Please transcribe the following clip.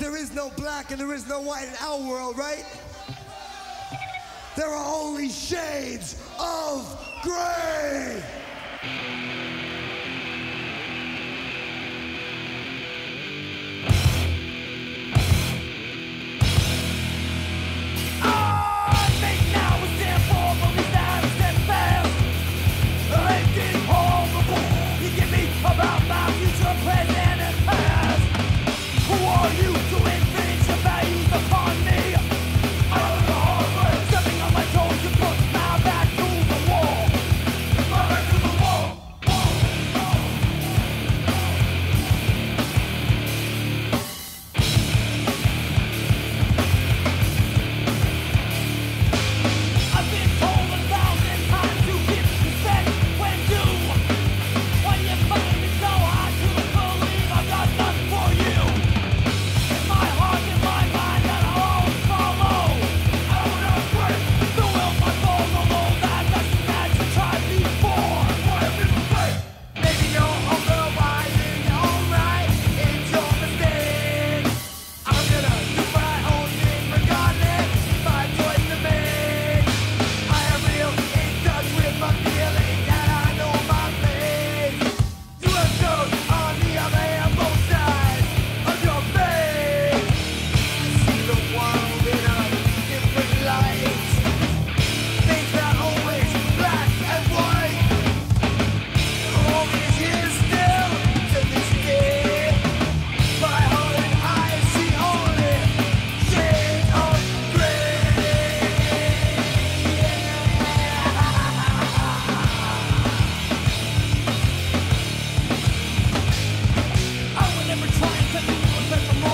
There is no black and there is no white in our world, right? There are only shades of gray. Unfair, unfair, unfair,